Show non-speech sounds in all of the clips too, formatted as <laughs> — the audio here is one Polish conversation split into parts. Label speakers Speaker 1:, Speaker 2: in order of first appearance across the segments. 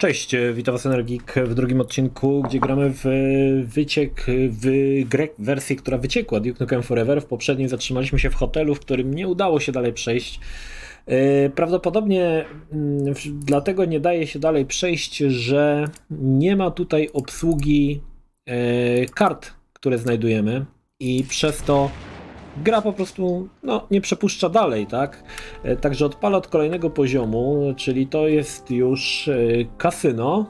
Speaker 1: Cześć, witam Was Energik w drugim odcinku, gdzie gramy w wyciek, w grę wersji, która wyciekła, Duke Nukem Forever. W poprzednim zatrzymaliśmy się w hotelu, w którym nie udało się dalej przejść. E, prawdopodobnie mm, dlatego nie daje się dalej przejść, że nie ma tutaj obsługi e, kart, które znajdujemy i przez to gra po prostu no, nie przepuszcza dalej, tak? E, także odpala od kolejnego poziomu, czyli to jest już e, kasyno.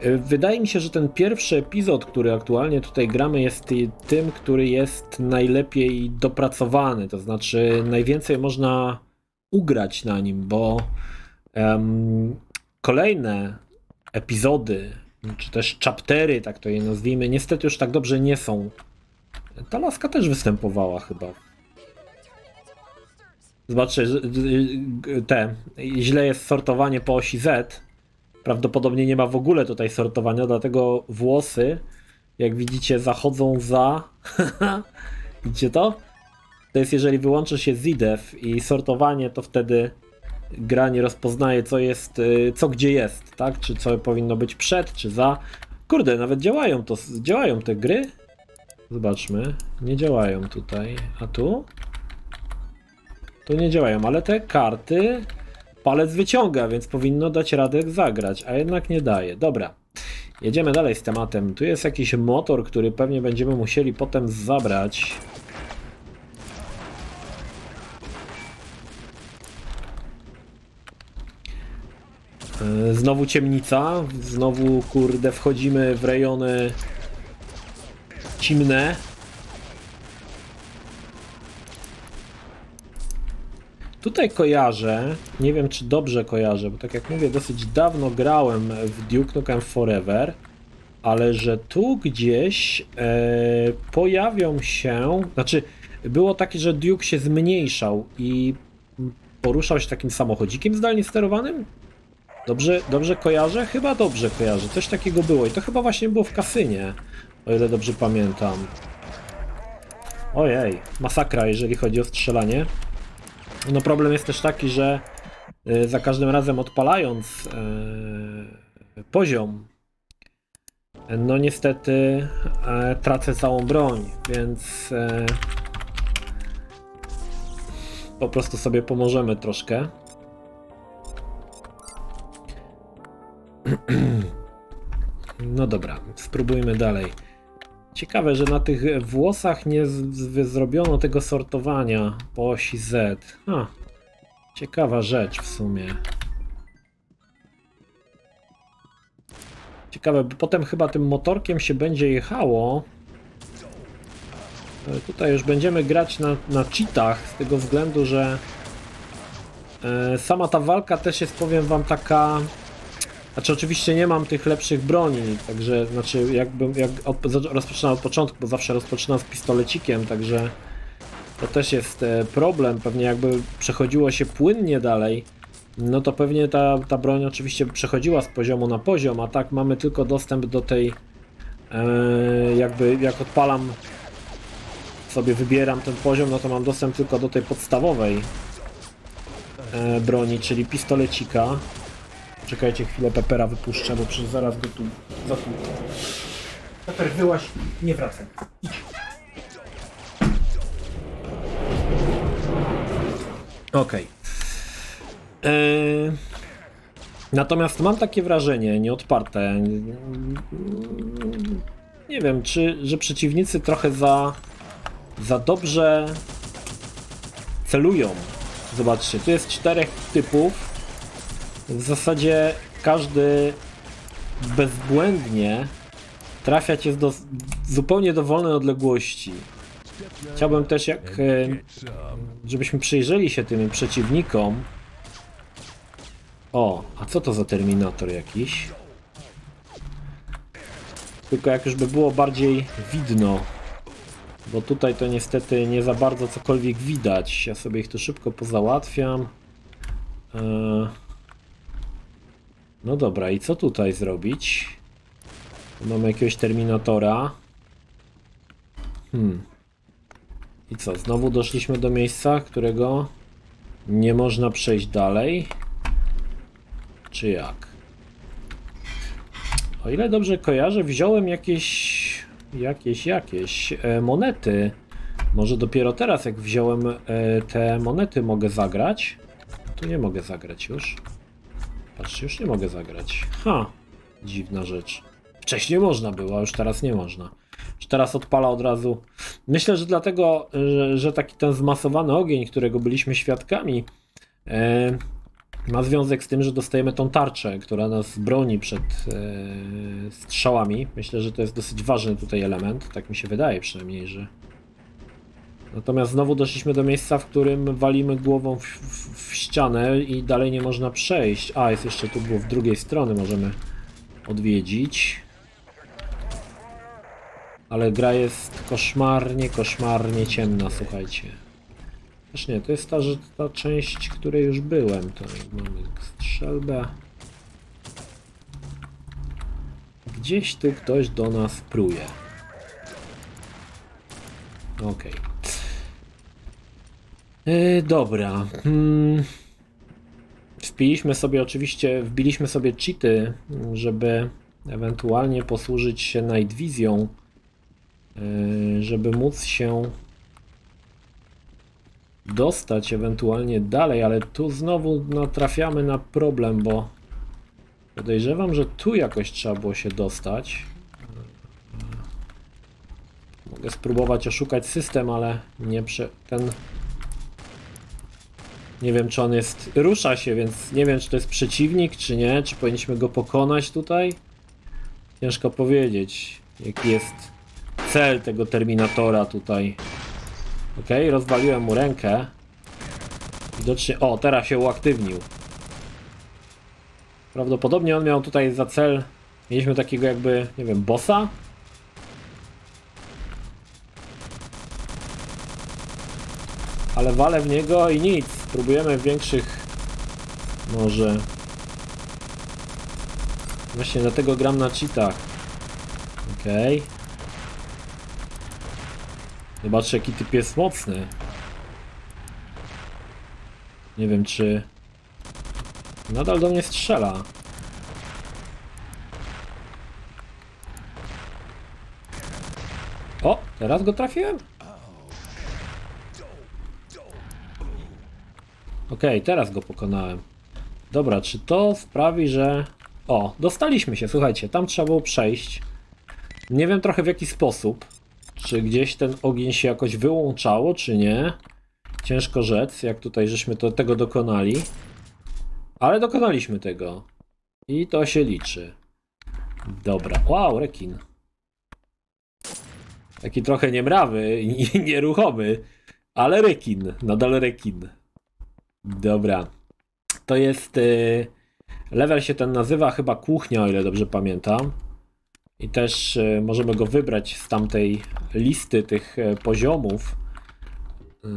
Speaker 1: E, wydaje mi się, że ten pierwszy epizod, który aktualnie tutaj gramy, jest tym, który jest najlepiej dopracowany. To znaczy, najwięcej można ugrać na nim, bo um, kolejne epizody, czy też chaptery, tak to je nazwijmy, niestety już tak dobrze nie są ta laska też występowała chyba. Zobaczcie, te, źle jest sortowanie po osi Z. Prawdopodobnie nie ma w ogóle tutaj sortowania, dlatego włosy, jak widzicie, zachodzą za. <laughs> Widzicie to? To jest jeżeli wyłączy się ZDEF i sortowanie, to wtedy gra nie rozpoznaje, co jest, y, co gdzie jest, tak? Czy co powinno być przed, czy za. Kurde, nawet działają to, działają te gry. Zobaczmy. Nie działają tutaj. A tu? Tu nie działają, ale te karty palec wyciąga, więc powinno dać radę zagrać, a jednak nie daje. Dobra. Jedziemy dalej z tematem. Tu jest jakiś motor, który pewnie będziemy musieli potem zabrać. E, znowu ciemnica, znowu kurde wchodzimy w rejony cimne. Tutaj kojarzę, nie wiem czy dobrze kojarzę, bo tak jak mówię, dosyć dawno grałem w Duke Nukem Forever, ale że tu gdzieś e, pojawią się, znaczy było takie, że Duke się zmniejszał i poruszał się takim samochodzikiem zdalnie sterowanym? Dobrze, dobrze kojarzę? Chyba dobrze kojarzę. Coś takiego było i to chyba właśnie było w kasynie. O ile dobrze pamiętam. Ojej, masakra jeżeli chodzi o strzelanie. No problem jest też taki, że y, za każdym razem odpalając yy, poziom, no niestety yy, tracę całą broń, więc yy, po prostu sobie pomożemy troszkę. <clears throat> No dobra, spróbujmy dalej. Ciekawe, że na tych włosach nie zrobiono tego sortowania po osi Z. Ciekawa rzecz w sumie. Ciekawe, bo potem chyba tym motorkiem się będzie jechało. Tutaj już będziemy grać na, na cheatach z tego względu, że e, sama ta walka też jest, powiem wam, taka znaczy oczywiście nie mam tych lepszych broni, także znaczy jakbym jak od, rozpoczynał od początku, bo zawsze rozpoczynam z pistolecikiem, także to też jest e, problem. Pewnie jakby przechodziło się płynnie dalej, no to pewnie ta, ta broń oczywiście przechodziła z poziomu na poziom, a tak mamy tylko dostęp do tej e, jakby jak odpalam sobie wybieram ten poziom, no to mam dostęp tylko do tej podstawowej e, broni, czyli pistolecika. Czekajcie chwilę, Pepera wypuszczę, bo przecież zaraz go tu zatłukę. Peper, wyłaś, nie wracaj. Idź. Okej. Okay. Yy... Natomiast mam takie wrażenie, nieodparte, nie wiem, czy, że przeciwnicy trochę za, za dobrze celują. Zobaczcie, tu jest czterech typów w zasadzie każdy bezbłędnie trafia cię do zupełnie dowolnej odległości. Chciałbym też jak, e, żebyśmy przyjrzeli się tym przeciwnikom. O, a co to za Terminator jakiś? Tylko jak już by było bardziej widno. Bo tutaj to niestety nie za bardzo cokolwiek widać. Ja sobie ich tu szybko pozałatwiam. Eee... No dobra, i co tutaj zrobić? Mamy jakiegoś Terminatora. Hmm. I co, znowu doszliśmy do miejsca, którego nie można przejść dalej? czy jak? O ile dobrze kojarzę, wziąłem jakieś, jakieś, jakieś e, monety. Może dopiero teraz, jak wziąłem e, te monety, mogę zagrać. Tu nie mogę zagrać już. Patrzcie, już nie mogę zagrać. Ha, dziwna rzecz. Wcześniej można było, a już teraz nie można. Już teraz odpala od razu. Myślę, że dlatego, że, że taki ten zmasowany ogień, którego byliśmy świadkami, e, ma związek z tym, że dostajemy tą tarczę, która nas broni przed e, strzałami. Myślę, że to jest dosyć ważny tutaj element. Tak mi się wydaje przynajmniej, że. Natomiast znowu doszliśmy do miejsca, w którym walimy głową w, w, w ścianę i dalej nie można przejść. A, jest jeszcze tu było w drugiej strony, możemy odwiedzić. Ale gra jest koszmarnie, koszmarnie ciemna, słuchajcie. Też nie, to jest ta, że ta część, której już byłem. To mamy strzelbę. Gdzieś tu ktoś do nas pruje. Okej. Yy, dobra. Hmm. Wbiliśmy sobie oczywiście, wbiliśmy sobie cheaty, żeby ewentualnie posłużyć się night vision, yy, żeby móc się dostać ewentualnie dalej, ale tu znowu natrafiamy na problem, bo podejrzewam, że tu jakoś trzeba było się dostać. Mogę spróbować oszukać system, ale nie prze... ten... Nie wiem, czy on jest... Rusza się, więc nie wiem, czy to jest przeciwnik, czy nie. Czy powinniśmy go pokonać tutaj? Ciężko powiedzieć, jaki jest cel tego Terminatora tutaj. Ok, rozwaliłem mu rękę. Widocznie... O, teraz się uaktywnił. Prawdopodobnie on miał tutaj za cel... Mieliśmy takiego jakby, nie wiem, bossa? Ale walę w niego i nic. Spróbujemy większych... Może... Właśnie dlatego gram na cheatach. Okej. Okay. Zobaczcie jaki typ jest mocny. Nie wiem czy... Nadal do mnie strzela. O, teraz go trafiłem? Okej, okay, teraz go pokonałem. Dobra, czy to sprawi, że... O, dostaliśmy się, słuchajcie, tam trzeba było przejść. Nie wiem trochę w jaki sposób. Czy gdzieś ten ogień się jakoś wyłączało, czy nie? Ciężko rzec, jak tutaj żeśmy to, tego dokonali. Ale dokonaliśmy tego. I to się liczy. Dobra. Wow, rekin. Taki trochę niemrawy i <laughs> nieruchomy. Ale rekin. Nadal rekin. Dobra. To jest... Yy, level się ten nazywa chyba kuchnia, o ile dobrze pamiętam. I też yy, możemy go wybrać z tamtej listy tych yy, poziomów. Yy,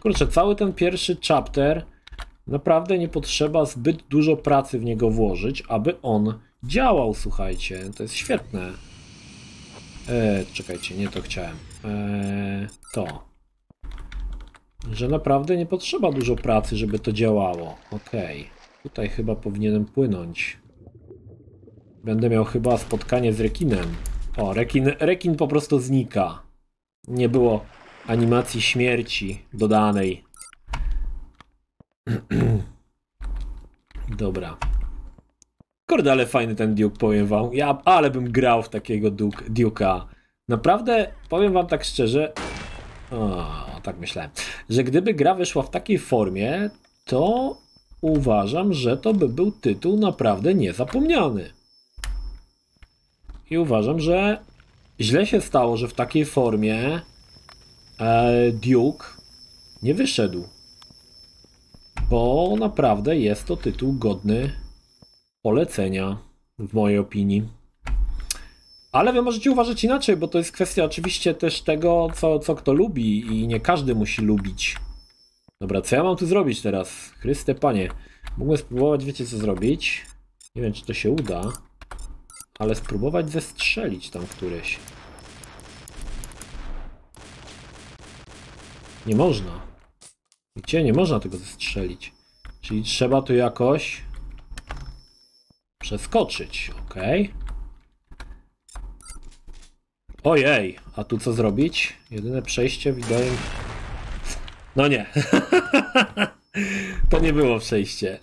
Speaker 1: kurczę, cały ten pierwszy chapter naprawdę nie potrzeba zbyt dużo pracy w niego włożyć, aby on działał, słuchajcie. To jest świetne. E, czekajcie, nie to chciałem. E, to że naprawdę nie potrzeba dużo pracy, żeby to działało. Okej, okay. tutaj chyba powinienem płynąć. Będę miał chyba spotkanie z rekinem. O, rekin, rekin po prostu znika. Nie było animacji śmierci dodanej. <clears throat> Dobra. Kurde, ale fajny ten Duke, powiem wam. Ja, ale bym grał w takiego Duke, Duke'a. Naprawdę, powiem wam tak szczerze. O, tak myślałem, że gdyby gra wyszła w takiej formie, to uważam, że to by był tytuł naprawdę niezapomniany. I uważam, że źle się stało, że w takiej formie e, Duke nie wyszedł. Bo naprawdę jest to tytuł godny polecenia, w mojej opinii. Ale wy możecie uważać inaczej, bo to jest kwestia oczywiście też tego, co, co kto lubi i nie każdy musi lubić. Dobra, co ja mam tu zrobić teraz? Chryste panie. Mógłbym spróbować, wiecie co zrobić? Nie wiem, czy to się uda. Ale spróbować zestrzelić tam któreś. Nie można. Gdzie? Nie można tego zestrzelić. Czyli trzeba tu jakoś Przeskoczyć, ok. Ojej, a tu co zrobić? Jedyne przejście mi... No nie. <laughs> to nie było przejście.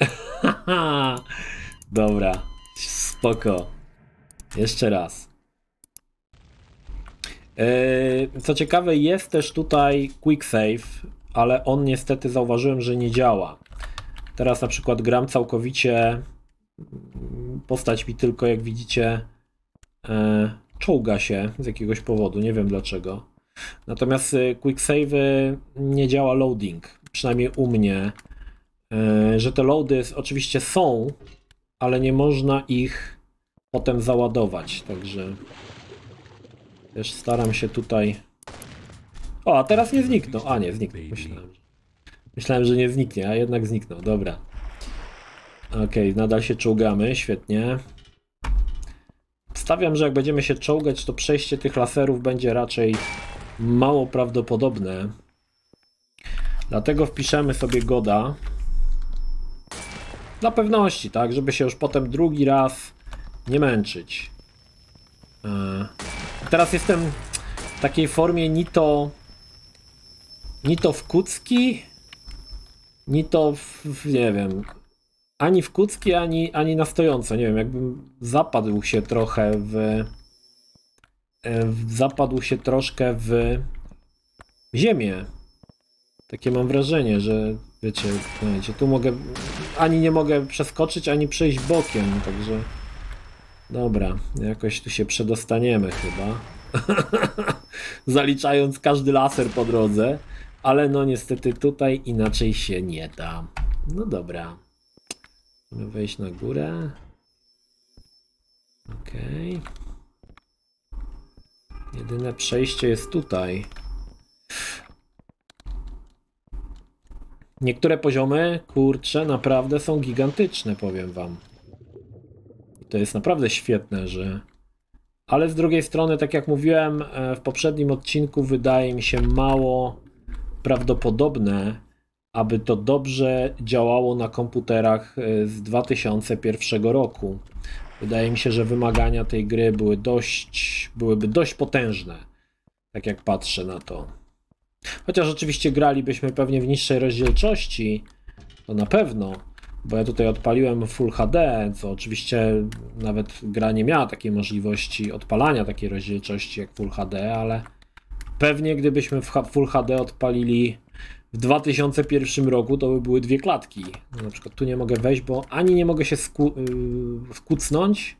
Speaker 1: <laughs> Dobra, spoko. Jeszcze raz. Yy, co ciekawe, jest też tutaj quick save, ale on niestety zauważyłem, że nie działa. Teraz na przykład gram całkowicie. Postać mi tylko, jak widzicie, yy, czołga się z jakiegoś powodu, nie wiem dlaczego. Natomiast yy, quick save nie działa loading, przynajmniej u mnie. Że te loady oczywiście są, ale nie można ich potem załadować, także też staram się tutaj... O, a teraz nie zniknął. A nie, zniknął. Myślałem, że, myślałem, że nie zniknie, a jednak zniknął. Dobra. Okej, okay, nadal się czołgamy, świetnie. Stawiam, że jak będziemy się czołgać, to przejście tych laserów będzie raczej mało prawdopodobne. Dlatego wpiszemy sobie Goda. Dla pewności, tak, żeby się już potem drugi raz nie męczyć. E, teraz jestem w takiej formie ni to ni to w kucki, ni to w, nie wiem, ani w kucki, ani, ani na stojąco. Nie wiem, jakbym zapadł się trochę w, zapadł się troszkę w ziemię. Takie mam wrażenie, że wiecie, wiecie, tu mogę, ani nie mogę przeskoczyć, ani przejść bokiem, także Dobra, jakoś tu się przedostaniemy chyba. <laughs> Zaliczając każdy laser po drodze. Ale no niestety tutaj inaczej się nie da. No dobra. Możemy wejść na górę. Okay. Jedyne przejście jest tutaj. Niektóre poziomy, kurcze, naprawdę są gigantyczne, powiem wam. To jest naprawdę świetne, że. Ale z drugiej strony, tak jak mówiłem e, w poprzednim odcinku, wydaje mi się mało prawdopodobne, aby to dobrze działało na komputerach e, z 2001 roku. Wydaje mi się, że wymagania tej gry były dość, byłyby dość potężne, tak jak patrzę na to. Chociaż oczywiście gralibyśmy pewnie w niższej rozdzielczości, to na pewno, bo ja tutaj odpaliłem Full HD, co oczywiście nawet gra nie miała takiej możliwości odpalania takiej rozdzielczości jak Full HD, ale pewnie gdybyśmy w Full HD odpalili w 2001 roku, to by były dwie klatki. Na przykład tu nie mogę wejść, bo ani nie mogę się sku yy, skucnąć.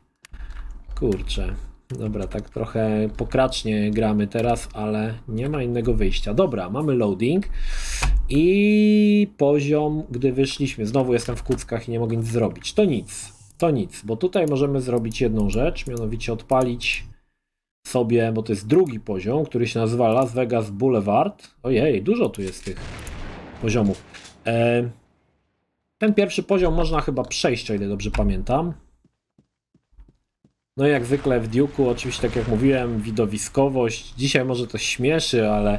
Speaker 1: Kurczę. Dobra, tak trochę pokracznie gramy teraz, ale nie ma innego wyjścia. Dobra, mamy loading i poziom, gdy wyszliśmy, znowu jestem w kuckach i nie mogę nic zrobić. To nic, to nic, bo tutaj możemy zrobić jedną rzecz, mianowicie odpalić sobie, bo to jest drugi poziom, który się nazywa Las Vegas Boulevard. Ojej, dużo tu jest tych poziomów. E, ten pierwszy poziom można chyba przejść, o ile dobrze pamiętam. No i jak zwykle w Duke'u, oczywiście tak jak mówiłem, widowiskowość. Dzisiaj może to śmieszy, ale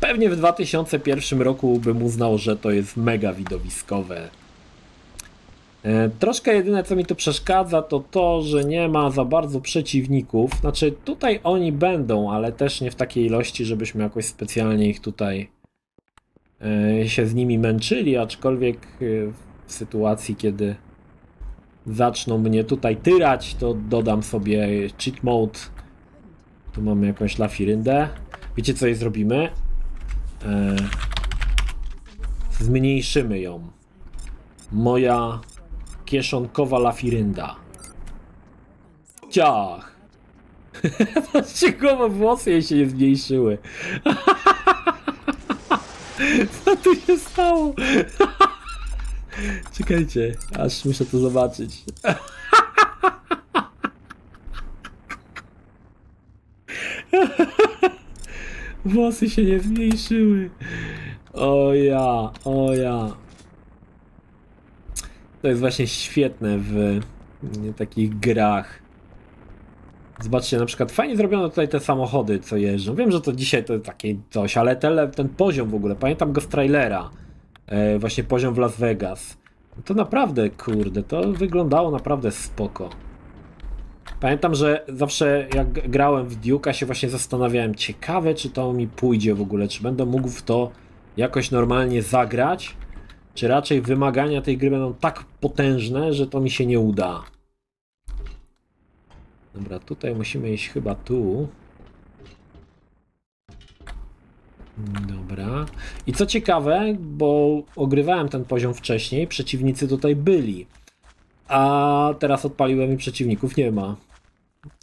Speaker 1: pewnie w 2001 roku bym uznał, że to jest mega widowiskowe. E, troszkę jedyne co mi tu przeszkadza to to, że nie ma za bardzo przeciwników. Znaczy tutaj oni będą, ale też nie w takiej ilości, żebyśmy jakoś specjalnie ich tutaj e, się z nimi męczyli, aczkolwiek e, w sytuacji kiedy zaczną mnie tutaj tyrać, to dodam sobie cheat mode. Tu mamy jakąś lafiryndę. Wiecie co jej zrobimy? Zmniejszymy ją. Moja kieszonkowa lafirynda. Ciach! <laughs> Patrzcie, włosy jej się nie zmniejszyły. <laughs> Co tu się stało? <laughs> Czekajcie, aż muszę to zobaczyć. Włosy się nie zmniejszyły. O ja, o ja. To jest właśnie świetne w takich grach. Zobaczcie, na przykład fajnie zrobiono tutaj te samochody, co jeżdżą. Wiem, że to dzisiaj to takie coś, ale ten poziom w ogóle, pamiętam go z trailera. E, właśnie poziom w Las Vegas. To naprawdę, kurde, to wyglądało naprawdę spoko. Pamiętam, że zawsze jak grałem w Duke'a się właśnie zastanawiałem, ciekawe czy to mi pójdzie w ogóle, czy będę mógł w to jakoś normalnie zagrać, czy raczej wymagania tej gry będą tak potężne, że to mi się nie uda. Dobra, tutaj musimy iść chyba tu. Dobra. I co ciekawe, bo ogrywałem ten poziom wcześniej, przeciwnicy tutaj byli. A teraz odpaliłem i przeciwników nie ma.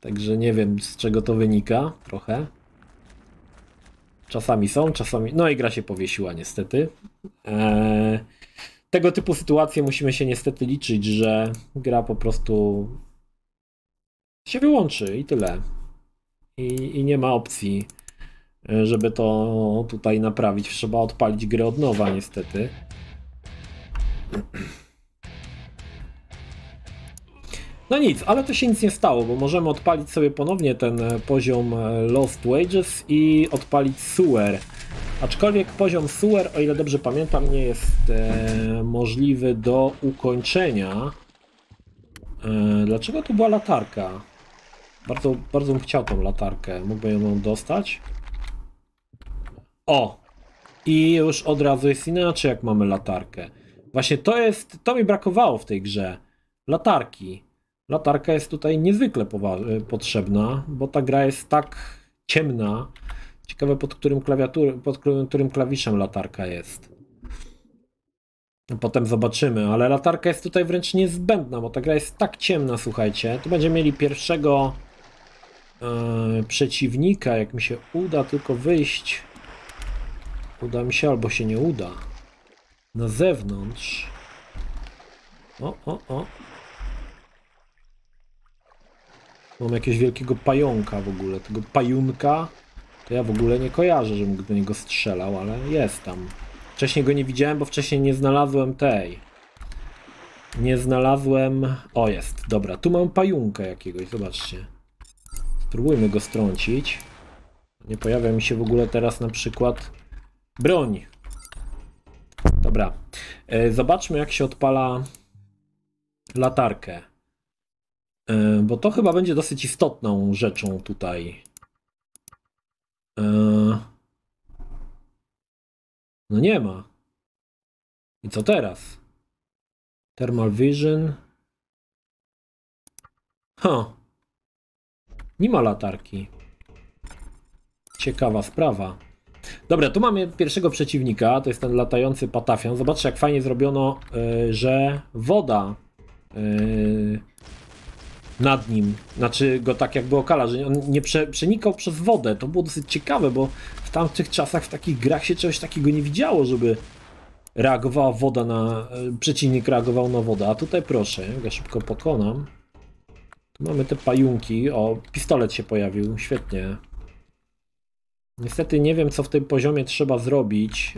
Speaker 1: Także nie wiem z czego to wynika trochę. Czasami są, czasami. No i gra się powiesiła niestety. Eee, tego typu sytuacje musimy się niestety liczyć, że gra po prostu się wyłączy i tyle. I, i nie ma opcji żeby to tutaj naprawić. Trzeba odpalić grę od nowa niestety. No nic, ale to się nic nie stało, bo możemy odpalić sobie ponownie ten poziom Lost Wages i odpalić Sewer. Aczkolwiek poziom Sewer, o ile dobrze pamiętam, nie jest e, możliwy do ukończenia. E, dlaczego tu była latarka? Bardzo, bardzo bym chciał tą latarkę. Mógłbym ją dostać? O! I już od razu jest inaczej, jak mamy latarkę. Właśnie to jest, to mi brakowało w tej grze. Latarki. Latarka jest tutaj niezwykle potrzebna, bo ta gra jest tak ciemna. Ciekawe pod którym klawiaturą, pod którym klawiszem latarka jest. Potem zobaczymy, ale latarka jest tutaj wręcz niezbędna, bo ta gra jest tak ciemna, słuchajcie. Tu będziemy mieli pierwszego yy, przeciwnika, jak mi się uda tylko wyjść Uda mi się albo się nie uda. Na zewnątrz. O, o, o. Mam jakiegoś wielkiego pająka w ogóle. Tego pajunka to ja w ogóle nie kojarzę, żebym do niego strzelał, ale jest tam. Wcześniej go nie widziałem, bo wcześniej nie znalazłem tej. Nie znalazłem... O, jest. Dobra, tu mam pajunka jakiegoś, zobaczcie. Spróbujmy go strącić. Nie pojawia mi się w ogóle teraz na przykład Broń. Dobra. E, zobaczmy, jak się odpala latarkę. E, bo to chyba będzie dosyć istotną rzeczą tutaj. E, no nie ma. I co teraz? Thermal Vision. Ha. Nie ma latarki. Ciekawa sprawa. Dobra, tu mamy pierwszego przeciwnika, to jest ten latający patafian. Zobaczcie, jak fajnie zrobiono, yy, że woda yy, nad nim, znaczy go tak jakby okala, że on nie prze, przenikał przez wodę. To było dosyć ciekawe, bo w tamtych czasach w takich grach się czegoś takiego nie widziało, żeby reagowała woda na, yy, przeciwnik reagował na wodę. A tutaj proszę, ja szybko pokonam. Tu mamy te pajunki, o, pistolet się pojawił, świetnie. Niestety nie wiem, co w tym poziomie trzeba zrobić,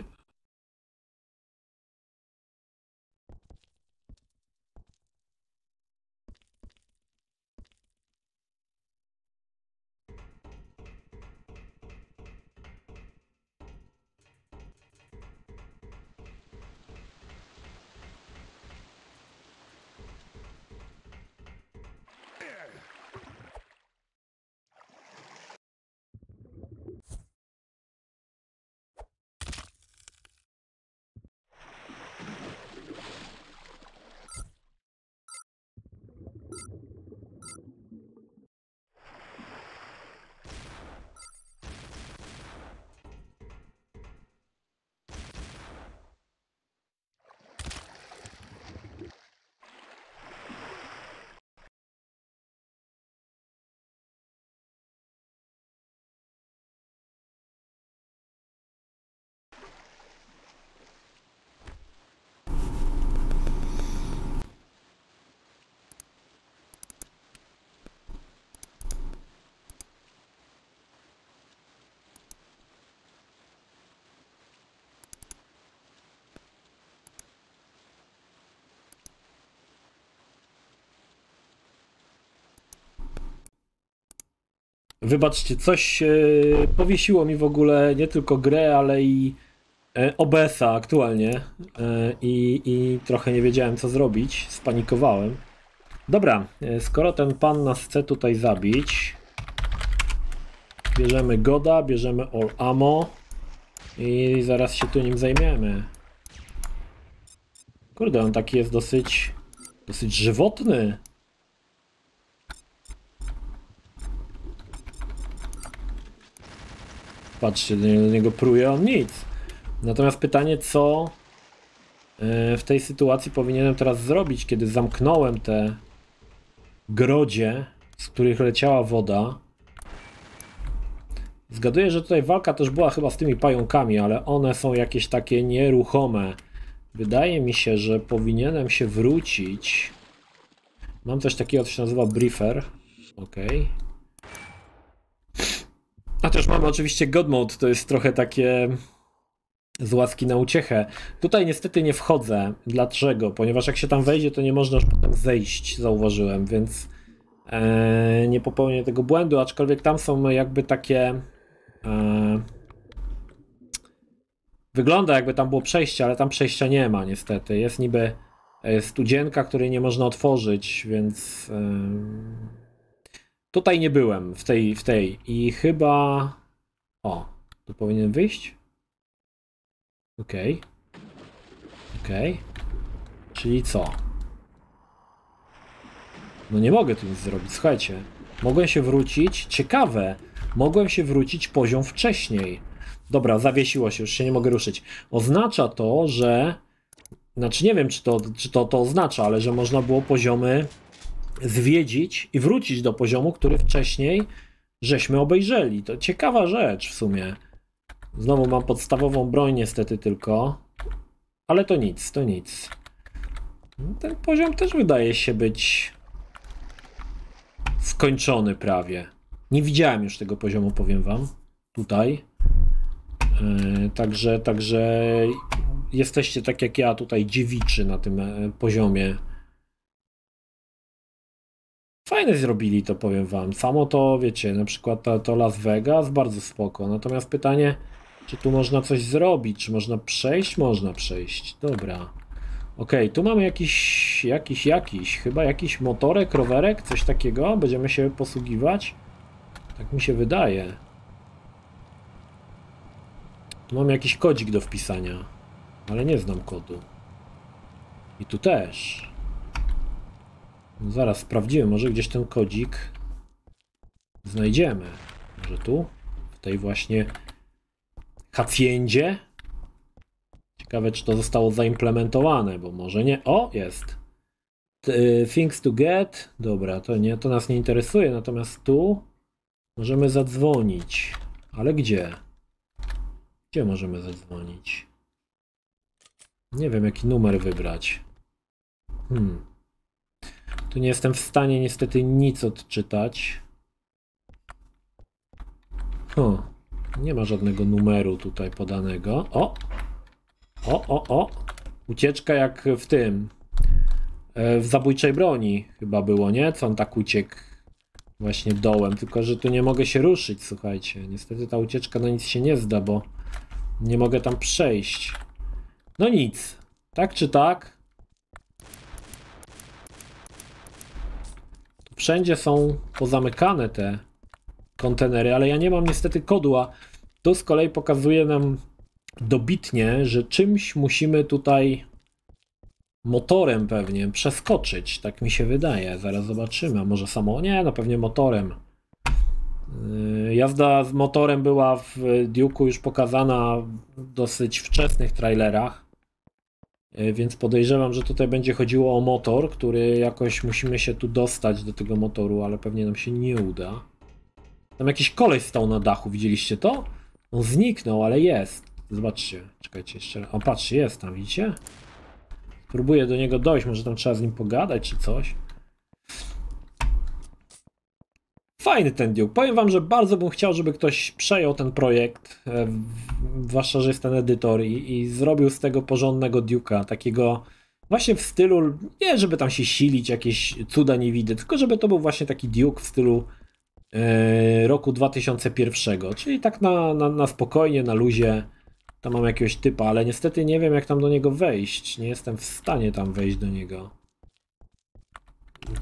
Speaker 1: Wybaczcie, coś e, powiesiło mi w ogóle nie tylko grę, ale i e, OBS-a aktualnie e, i, i trochę nie wiedziałem co zrobić, spanikowałem. Dobra, skoro ten pan nas chce tutaj zabić, bierzemy Goda, bierzemy All Ammo i zaraz się tu nim zajmiemy. Kurde, on taki jest dosyć, dosyć żywotny. Patrzcie, do niego, pruje on nic. Natomiast pytanie, co e, w tej sytuacji powinienem teraz zrobić, kiedy zamknąłem te grodzie, z których leciała woda. Zgaduję, że tutaj walka też była chyba z tymi pająkami, ale one są jakieś takie nieruchome. Wydaje mi się, że powinienem się wrócić. Mam coś takiego, co się nazywa briefer. Ok. A też mamy oczywiście God Mode, to jest trochę takie z łaski na uciechę. Tutaj niestety nie wchodzę. Dlaczego? Ponieważ jak się tam wejdzie, to nie można już potem zejść, zauważyłem, więc e, nie popełnię tego błędu, aczkolwiek tam są jakby takie e, wygląda jakby tam było przejście, ale tam przejścia nie ma niestety. Jest niby studzienka, której nie można otworzyć, więc e, Tutaj nie byłem w tej, w tej i chyba... O, tu powinien wyjść? Okej. Okay. Okej. Okay. Czyli co? No nie mogę tu nic zrobić, słuchajcie. Mogłem się wrócić, ciekawe, mogłem się wrócić poziom wcześniej. Dobra, zawiesiło się, już się nie mogę ruszyć. Oznacza to, że... Znaczy nie wiem, czy to, czy to, to oznacza, ale że można było poziomy zwiedzić i wrócić do poziomu, który wcześniej żeśmy obejrzeli. To ciekawa rzecz w sumie. Znowu mam podstawową broń niestety tylko, ale to nic, to nic. Ten poziom też wydaje się być skończony prawie. Nie widziałem już tego poziomu, powiem wam, tutaj. Yy, także, także jesteście tak jak ja tutaj dziewiczy na tym e, poziomie Fajne zrobili to, powiem wam. Samo to, wiecie, na przykład to, to Las Vegas, bardzo spoko. Natomiast pytanie, czy tu można coś zrobić? Czy można przejść? Można przejść. Dobra. Ok, tu mamy jakiś, jakiś, jakiś, chyba jakiś motorek, rowerek, coś takiego. Będziemy się posługiwać. Tak mi się wydaje. Tu mamy jakiś kodzik do wpisania, ale nie znam kodu. I tu też. No zaraz sprawdzimy, może gdzieś ten kodzik znajdziemy. Może tu? W tej właśnie haciendzie? Ciekawe, czy to zostało zaimplementowane, bo może nie. O, jest. Y, things to get. Dobra, to nie, to nas nie interesuje, natomiast tu możemy zadzwonić. Ale gdzie? Gdzie możemy zadzwonić? Nie wiem, jaki numer wybrać. Hmm. Tu nie jestem w stanie niestety nic odczytać. Huh. Nie ma żadnego numeru tutaj podanego. O! O, o, o! Ucieczka jak w tym. E, w zabójczej broni chyba było, nie? Co on tak uciekł właśnie dołem. Tylko, że tu nie mogę się ruszyć, słuchajcie. Niestety ta ucieczka na nic się nie zda, bo nie mogę tam przejść. No nic. Tak czy tak? Wszędzie są pozamykane te kontenery, ale ja nie mam niestety kodu, a to z kolei pokazuje nam dobitnie, że czymś musimy tutaj motorem pewnie przeskoczyć, tak mi się wydaje. Zaraz zobaczymy, a może samo, nie, no pewnie motorem. Yy, jazda z motorem była w Duke'u już pokazana w dosyć wczesnych trailerach. E, więc podejrzewam, że tutaj będzie chodziło o motor, który jakoś musimy się tu dostać do tego motoru, ale pewnie nam się nie uda. Tam jakiś koleś stał na dachu, widzieliście to? On zniknął, ale jest. Zobaczcie, czekajcie jeszcze. O, patrzcie, jest tam, widzicie? Próbuję do niego dojść, może tam trzeba z nim pogadać czy coś. Fajny ten Duke. Powiem wam, że bardzo bym chciał, żeby ktoś przejął ten projekt, e, zwłaszcza, że jest ten edytor i, i zrobił z tego porządnego Duke'a, takiego właśnie w stylu, nie żeby tam się silić, jakieś cuda nie widzę, tylko żeby to był właśnie taki Duke w stylu e, roku 2001, czyli tak na, na, na spokojnie, na luzie, Tam mam jakiegoś typa, ale niestety nie wiem jak tam do niego wejść. Nie jestem w stanie tam wejść do niego.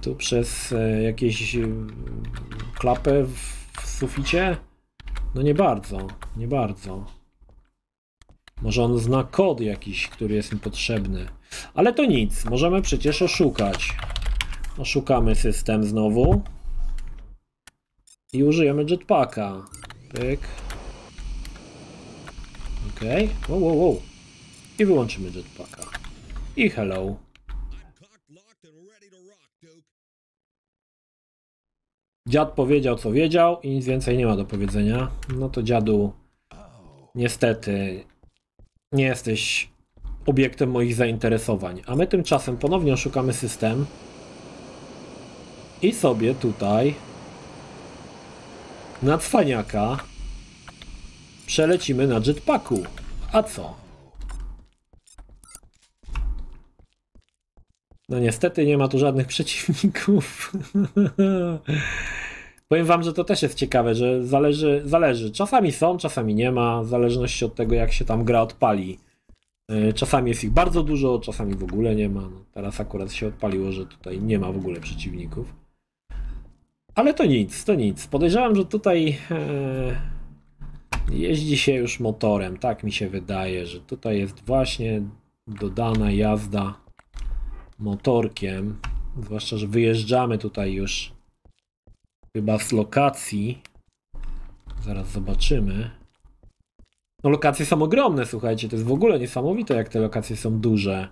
Speaker 1: Tu przez e, jakieś e, klapę w, suficie? No nie bardzo, nie bardzo. Może on zna kod jakiś, który jest mi potrzebny. Ale to nic, możemy przecież oszukać. Oszukamy system znowu. I użyjemy jetpacka. Pyk. Ok. Wow, wow, wow. I wyłączymy jetpacka. I hello. Dziad powiedział co wiedział i nic więcej nie ma do powiedzenia. No to dziadu, niestety nie jesteś obiektem moich zainteresowań. A my tymczasem ponownie oszukamy system i sobie tutaj na cwaniaka przelecimy na jetpacku. A co? No niestety nie ma tu żadnych <laughs> przeciwników. Powiem wam, że to też jest ciekawe, że zależy, zależy. Czasami są, czasami nie ma, w zależności od tego, jak się tam gra odpali. Yy, Czasami jest ich bardzo dużo, czasami w ogóle nie ma. No, teraz akurat się odpaliło, że tutaj nie ma w ogóle przeciwników. Ale to nic, to nic. Podejrzewam, że tutaj e, jeździ się już motorem. Tak mi się wydaje, że tutaj jest właśnie dodana jazda motorkiem. Zwłaszcza, że wyjeżdżamy tutaj już chyba z lokacji. Zaraz zobaczymy. No lokacje są ogromne, słuchajcie, to jest w ogóle niesamowite, jak te lokacje są duże.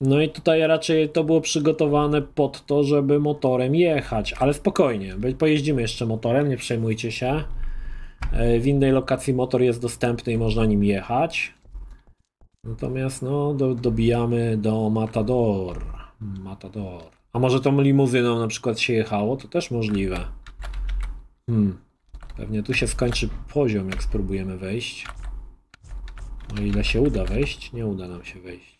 Speaker 1: No i tutaj raczej to było przygotowane pod to, żeby motorem jechać, ale spokojnie, pojeździmy jeszcze motorem, nie przejmujcie się. E, W innej lokacji motor jest dostępny i można nim jechać. Natomiast no, do, dobijamy do Matador. Matador. A może tą limuzyną na przykład się jechało? To też możliwe. Hmm. Pewnie tu się skończy poziom, jak spróbujemy wejść. O ile się uda wejść, nie uda nam się wejść.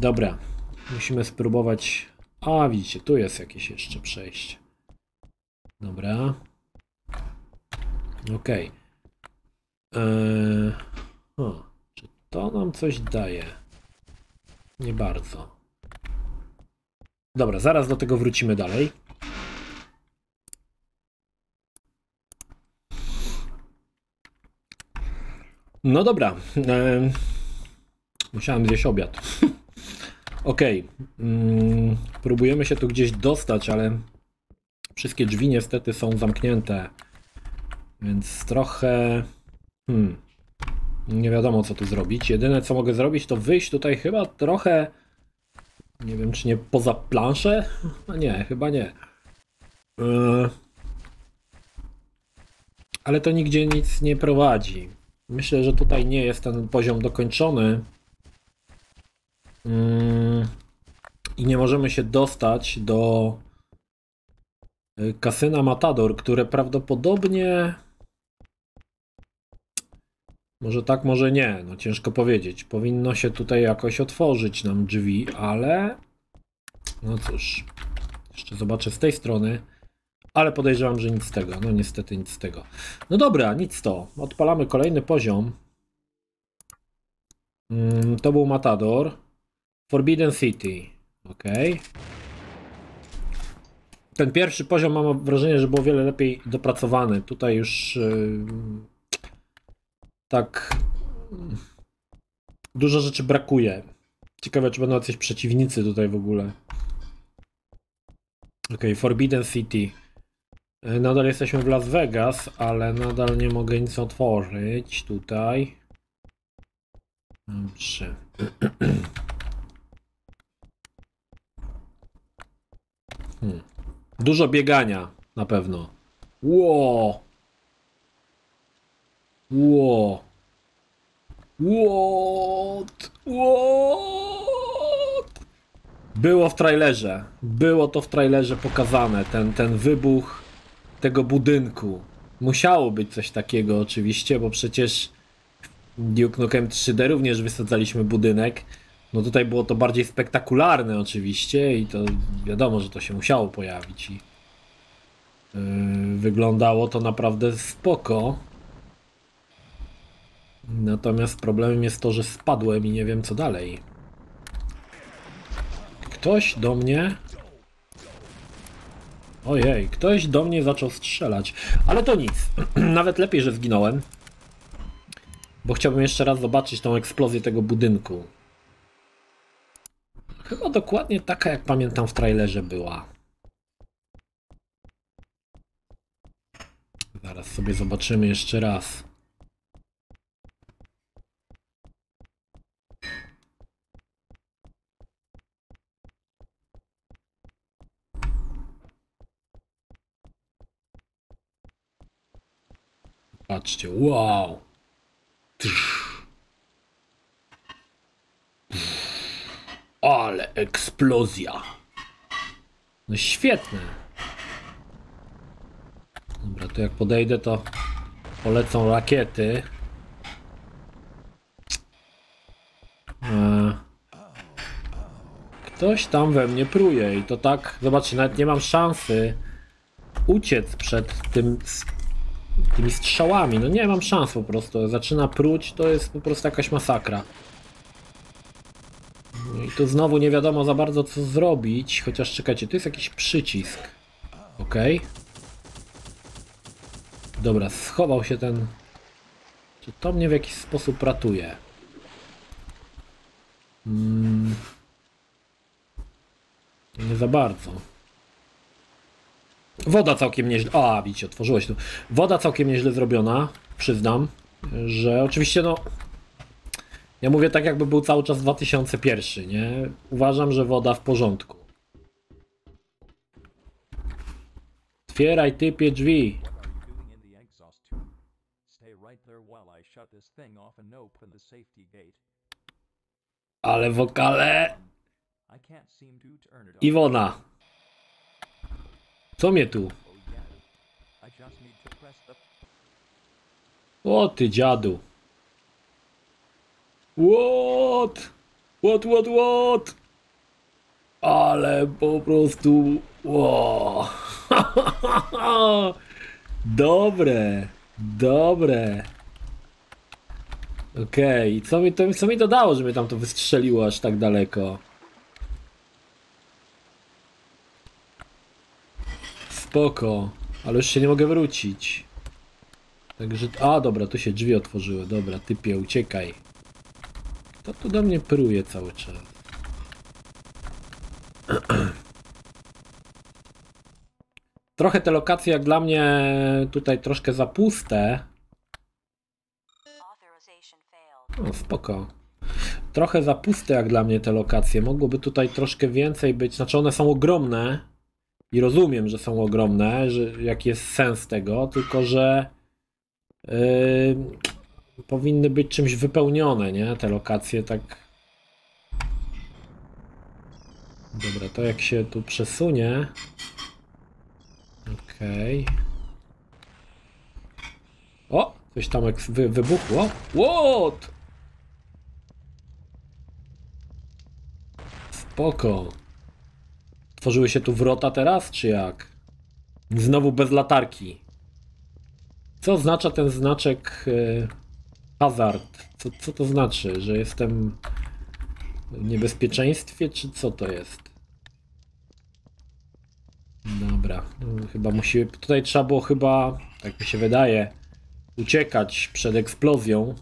Speaker 1: Dobra. Musimy spróbować. A, widzicie, tu jest jakieś jeszcze przejście. Dobra. Okej. Eee, huh. Czy to nam coś daje? Nie bardzo. Dobra, zaraz do tego wrócimy dalej. No dobra. em, musiałem zjeść obiad. <laughs> Okej. mm, próbujemy się tu gdzieś dostać, ale wszystkie drzwi niestety są zamknięte. Więc trochę. Hmm. Nie wiadomo co tu zrobić. Jedyne co mogę zrobić to wyjść tutaj chyba trochę. Nie wiem czy nie poza planszę? <laughs> No nie, chyba nie. Yy. Ale to nigdzie nic nie prowadzi. Myślę, że tutaj nie jest ten poziom dokończony. Mm, I nie możemy się dostać do y, kasyna Matador, które prawdopodobnie. Może tak, może nie. No ciężko powiedzieć. Powinno się tutaj jakoś otworzyć nam drzwi, ale. No cóż. Jeszcze zobaczę z tej strony. Ale podejrzewam, że nic z tego. No niestety nic z tego. No dobra, nic to. Odpalamy kolejny poziom. Mm, to był Matador. Forbidden City. Ok. Ten pierwszy poziom mam wrażenie, że był o wiele lepiej dopracowany. Tutaj już yy, tak dużo rzeczy brakuje. Ciekawe, czy będą jacyś przeciwnicy tutaj w ogóle. Ok, Forbidden City. E, Nadal jesteśmy w Las Vegas, ale nadal nie mogę nic otworzyć tutaj. Dobrze. <clears throat> Hmm. Dużo biegania na pewno. Ło! Ło! What? What? Było w trailerze. Było to w trailerze pokazane. Ten, ten wybuch tego budynku. Musiało być coś takiego oczywiście, bo przecież w Duke Nukem 3D również wysadzaliśmy budynek. No tutaj było to bardziej spektakularne oczywiście i to wiadomo, że to się musiało pojawić i Yy, wyglądało to naprawdę spoko. Natomiast problemem jest to, że spadłem i nie wiem co dalej. Ktoś do mnie. Ojej, ktoś do mnie zaczął strzelać. Ale to nic. <clears throat> Nawet lepiej, że zginąłem. Bo chciałbym jeszcze raz zobaczyć tą eksplozję tego budynku. Chyba dokładnie taka, jak pamiętam w trailerze była. Zaraz sobie zobaczymy jeszcze raz. Patrzcie, wow! Ale eksplozja! No świetne! Dobra, to jak podejdę, to polecą rakiety. E, Ktoś tam we mnie pruje i to tak, zobaczcie, nawet nie mam szansy uciec przed tym, tymi strzałami. No nie mam szans po prostu. Zaczyna pruć, to jest po prostu jakaś masakra. No i tu znowu nie wiadomo za bardzo co zrobić, chociaż czekajcie, tu jest jakiś przycisk. Okej. Dobra, schował się ten... Czy to mnie w jakiś sposób ratuje? Mm. Nie za bardzo. Woda całkiem nieźle... A, widzicie, otworzyłeś tu. Woda całkiem nieźle zrobiona, przyznam, że oczywiście no... Ja mówię tak jakby był cały czas 2001, nie? Uważam, że woda w porządku. Otwieraj typie drzwi. Ale wokale... Iwona. Co mnie tu? O ty dziadu. What? What, what, what? Ale po prostu... Wow. <laughs> Dobre, dobre. Okej, co, mi to, co mi to dało, że mnie tam to wystrzeliło aż tak daleko? Spoko, ale już się nie mogę wrócić. Także, a dobra, tu się drzwi otworzyły, dobra, typie, uciekaj. Kto tu do mnie pruje cały czas? <clears throat> Trochę te lokacje jak dla mnie tutaj troszkę za puste. O, spoko. Trochę za puste jak dla mnie te lokacje. Mogłoby tutaj troszkę więcej być. Znaczy one są ogromne i rozumiem, że są ogromne, że jaki jest sens tego, tylko że yy, powinny być czymś wypełnione, nie? Te lokacje tak. Dobra, to jak się tu przesunie. Okej. O! Coś tam eks- wy, wybuchło. What? Spoko. Tworzyły się tu wrota teraz, czy jak? Znowu bez latarki. Co oznacza ten znaczek e, hazard? Co, co to znaczy? Że jestem w niebezpieczeństwie, czy co to jest? Dobra, no, chyba musi. Tutaj trzeba było chyba, tak mi się wydaje, uciekać przed eksplozją.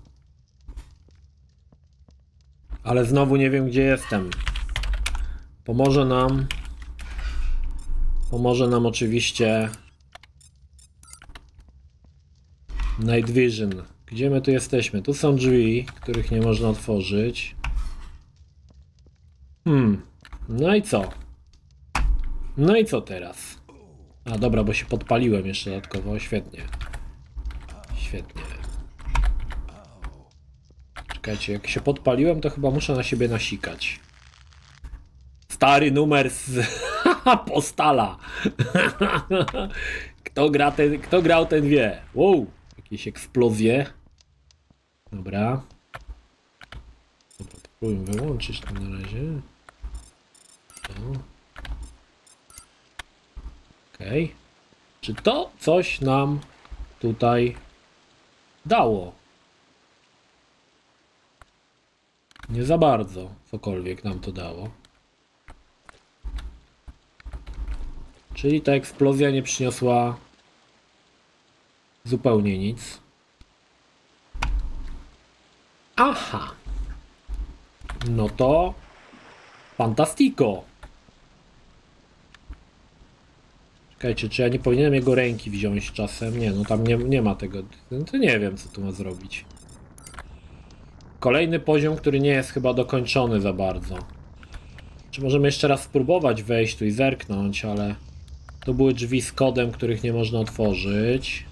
Speaker 1: Ale znowu nie wiem, gdzie jestem. Pomoże nam. Pomoże nam oczywiście. Night Vision. Gdzie my tu jesteśmy? Tu są drzwi, których nie można otworzyć. Hmm. No i co? No i co teraz? A dobra, bo się podpaliłem jeszcze dodatkowo. Świetnie. Świetnie. Czekajcie, jak się podpaliłem, to chyba muszę na siebie nasikać. Stary numer z <laughs> postala. Kto, gra ten, kto grał, ten wie. Wow, jakieś eksplozje. Dobra. Dobra, spróbuję wyłączyć to na razie. Okej. Czy to coś nam tutaj dało? Nie za bardzo, cokolwiek nam to dało. Czyli ta eksplozja nie przyniosła zupełnie nic. Aha. No to fantastico. Czekajcie, czy ja nie powinienem jego ręki wziąć czasem? Nie, no tam nie, nie ma tego. No to nie wiem, co tu ma zrobić. Kolejny poziom, który nie jest chyba dokończony za bardzo. Czy możemy jeszcze raz spróbować wejść tu i zerknąć, ale to były drzwi z kodem, których nie można otworzyć.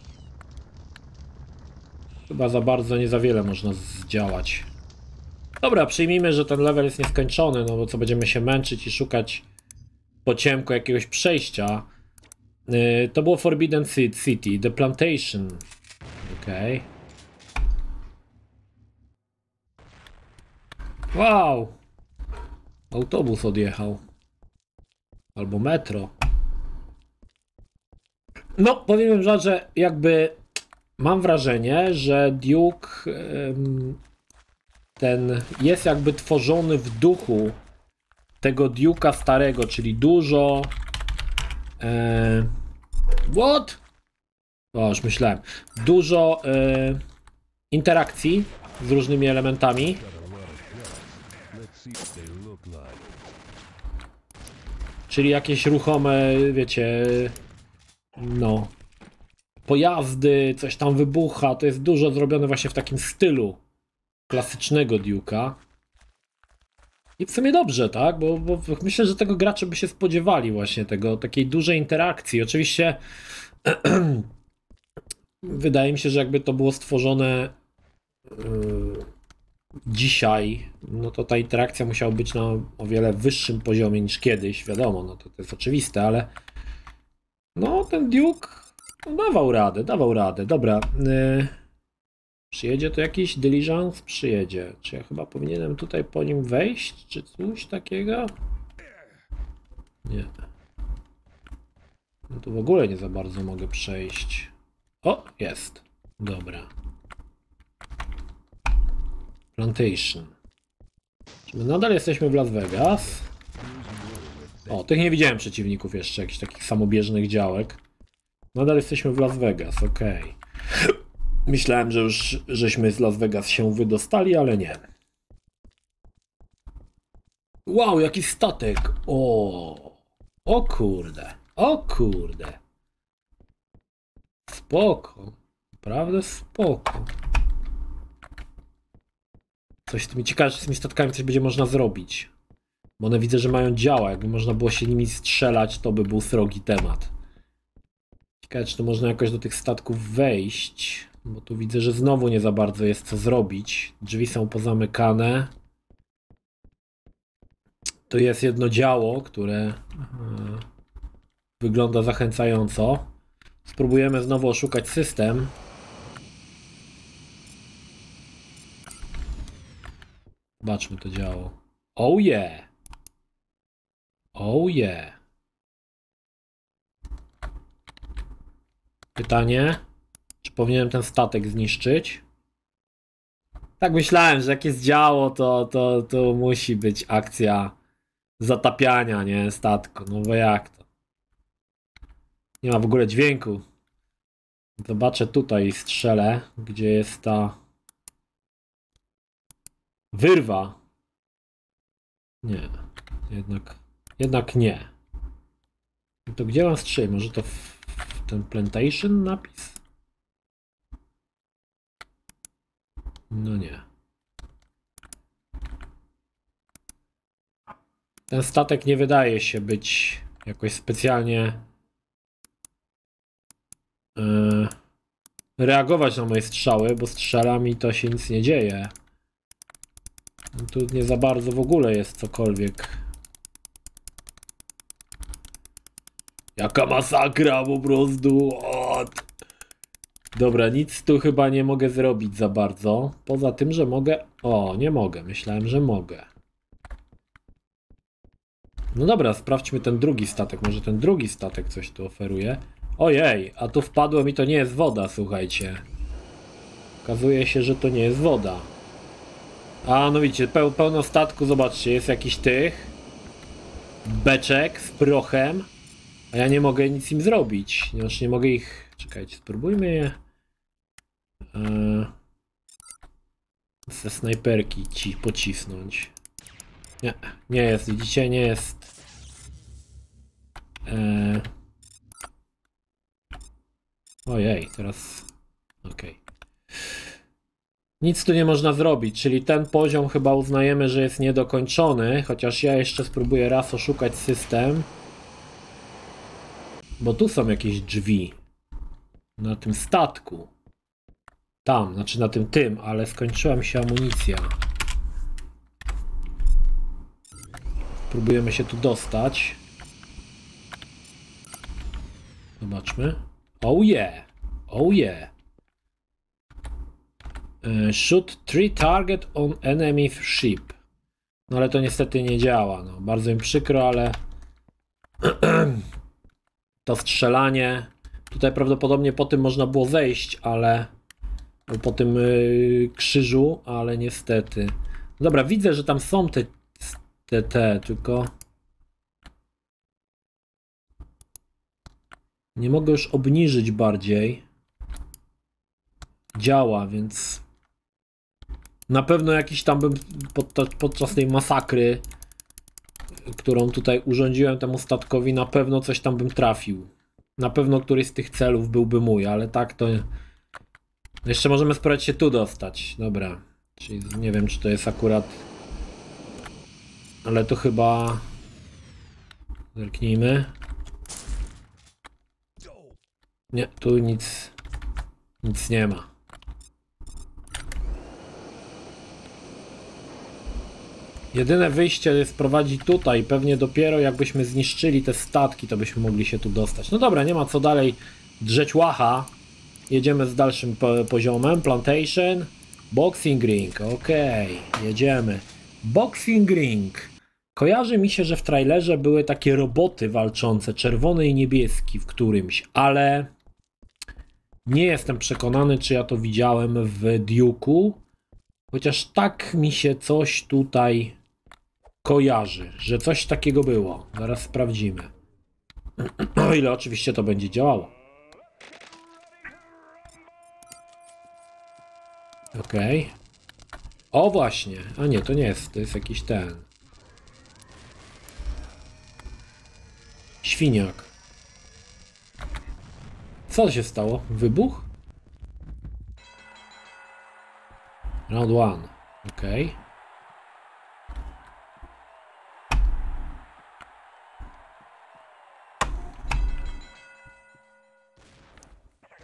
Speaker 1: Chyba za bardzo nie za wiele można zdziałać. Dobra, przyjmijmy, że ten level jest nieskończony, no bo co będziemy się męczyć i szukać po ciemku jakiegoś przejścia. Yy, to było Forbidden Ci- City, The Plantation. Okej. Wow! Autobus odjechał. Albo metro. No, powiem wam że jakby mam wrażenie, że Duke ten jest jakby tworzony w duchu tego Duke'a starego, czyli dużo e, what? O, już myślałem. Dużo e, interakcji z różnymi elementami. Czyli jakieś ruchome, wiecie, no, pojazdy, coś tam wybucha. To jest dużo zrobione właśnie w takim stylu klasycznego Duke'a. I w sumie dobrze, tak? Bo, bo myślę, że tego gracze by się spodziewali właśnie tego, takiej dużej interakcji. Oczywiście <clears throat> wydaje mi się, że jakby to było stworzone yy, dzisiaj, no to ta interakcja musiała być na o wiele wyższym poziomie niż kiedyś, wiadomo, no to, to jest oczywiste, ale no ten Duke dawał radę, dawał radę. Dobra, yy, przyjedzie to jakiś diligence? Przyjedzie. Czy ja chyba powinienem tutaj po nim wejść, czy coś takiego? Nie. No tu w ogóle nie za bardzo mogę przejść. O, jest. Dobra. Plantation. Czy my nadal jesteśmy w Las Vegas? O, tych nie widziałem przeciwników jeszcze, jakichś takich samobieżnych działek. Nadal jesteśmy w Las Vegas, okej. Myślałem, że już żeśmy z Las Vegas się wydostali, ale nie. Wow, jaki statek! O, o kurde, o kurde. Spoko, naprawdę spoko. Coś z tymi ciekawe, z tymi statkami coś będzie można zrobić. Bo one widzę, że mają działa. Jakby można było się nimi strzelać, to by był srogi temat. Ciekawe, czy to można jakoś do tych statków wejść. Bo tu widzę, że znowu nie za bardzo jest co zrobić. Drzwi są pozamykane. Tu jest jedno działo, które e, wygląda zachęcająco. Spróbujemy znowu oszukać system. Zobaczmy to działo. Oh yeah! Oh yeah! Pytanie, czy powinienem ten statek zniszczyć? Tak myślałem, że jak jest działo, to, to, to musi być akcja zatapiania, nie, statku. No bo jak to? Nie ma w ogóle dźwięku. Zobaczę tutaj strzelę, gdzie jest ta wyrwa. Nie, jednak, jednak nie. To gdzie mam strzelić? Może to w, w ten plantation napis? No nie. Ten statek nie wydaje się być jakoś specjalnie yy, reagować na moje strzały, bo strzelami to się nic nie dzieje. Tu nie za bardzo w ogóle jest cokolwiek. Jaka masakra po prostu. What? Dobra, nic tu chyba nie mogę zrobić za bardzo. Poza tym, że mogę. O, nie mogę. Myślałem, że mogę. No dobra, sprawdźmy ten drugi statek. Może ten drugi statek coś tu oferuje. Ojej, a tu wpadłem i to nie jest woda, słuchajcie. Okazuje się, że to nie jest woda. A no widzicie, peł, pełno statku, zobaczcie, jest jakiś tych beczek z prochem, a ja nie mogę nic im zrobić, ponieważ nie mogę ich... Czekajcie, spróbujmy je eee, ze snajperki ci pocisnąć. Nie, nie jest, widzicie, nie jest. Eee... Ojej, teraz. Okej. Nic tu nie można zrobić, czyli ten poziom chyba uznajemy, że jest niedokończony, chociaż ja jeszcze spróbuję raz oszukać system. Bo tu są jakieś drzwi. Na tym statku. Tam, znaczy na tym tym, ale skończyła mi się amunicja. Próbujemy się tu dostać. Zobaczmy. Oh yeah. Oh yeah. E, Shoot three target on enemy ship. No ale to niestety nie działa. No, bardzo mi przykro, ale <clears throat> to strzelanie. Tutaj prawdopodobnie po tym można było zejść, ale po tym yy, krzyżu, ale niestety. Dobra, widzę, że tam są te, te, te, tylko nie mogę już obniżyć bardziej. Działa, więc na pewno jakiś tam bym podczas, podczas tej masakry, którą tutaj urządziłem temu statkowi, na pewno coś tam bym trafił. Na pewno któryś z tych celów byłby mój, ale tak to. Jeszcze możemy spróbować się tu dostać. Dobra. Czyli nie wiem, czy to jest akurat. Ale to chyba. Zerknijmy. Nie, tu nic. Nic nie ma. Jedyne wyjście jest prowadzi tutaj. Pewnie dopiero jakbyśmy zniszczyli te statki, to byśmy mogli się tu dostać. No dobra, nie ma co dalej drzeć łacha. Jedziemy z dalszym po poziomem. Plantation. Boxing ring. Okej, jedziemy. Boxing ring. Kojarzy mi się, że w trailerze były takie roboty walczące, czerwony i niebieski w którymś, ale nie jestem przekonany, czy ja to widziałem w Duke'u. Chociaż tak mi się coś tutaj kojarzy, że coś takiego było. Zaraz sprawdzimy. <clears throat> O ile oczywiście to będzie działało. Okej. Okay. O właśnie. A nie, to nie jest. To jest jakiś ten. Świniak. Co się stało? Wybuch? Round one. Okej. Okay.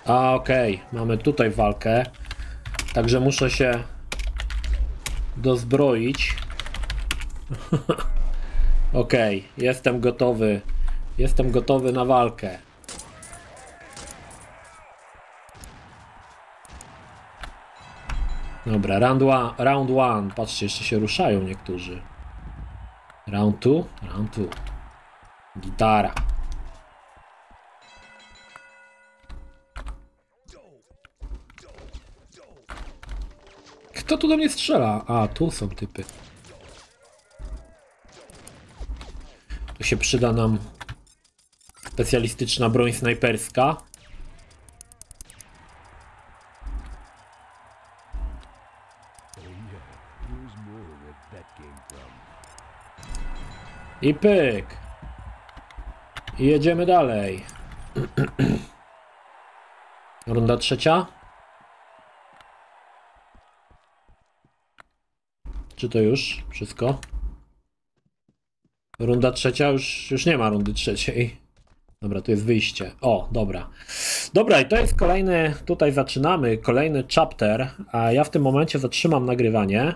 Speaker 1: A okej, okay. mamy tutaj walkę. Także muszę się dozbroić. <laughs> okej, okay. jestem gotowy. Jestem gotowy na walkę. Dobra, round one, round one. Patrzcie, jeszcze się ruszają niektórzy. Round two, round two. Gitara. Kto tu do mnie strzela? A, tu są typy. Tu się przyda nam specjalistyczna broń snajperska. I pyk. I jedziemy dalej. <clears throat> Runda trzecia. Czy to już wszystko? Runda trzecia, już, już nie ma rundy trzeciej. Dobra, tu jest wyjście. O, dobra. Dobra, i to jest kolejny, tutaj zaczynamy, kolejny chapter, a ja w tym momencie zatrzymam nagrywanie.